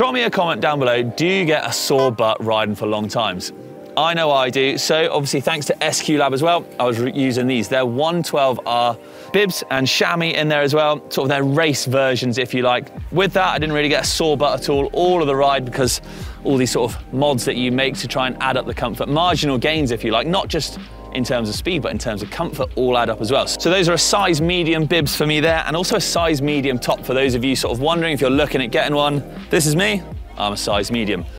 Drop me a comment down below, do you get a sore butt riding for long times? I know I do. So obviously thanks to SQ Lab as well, I was using these. They're 112R bibs and chamois in there as well, sort of their race versions if you like. With that, I didn't really get a sore butt at all, all of the ride because all these sort of mods that you make to try and add up the comfort, marginal gains if you like, not just in terms of speed, but in terms of comfort, all add up as well. So those are a size medium bibs for me there, and also a size medium top for those of you sort of wondering if you're looking at getting one. This is me, I'm a size medium.